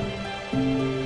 Música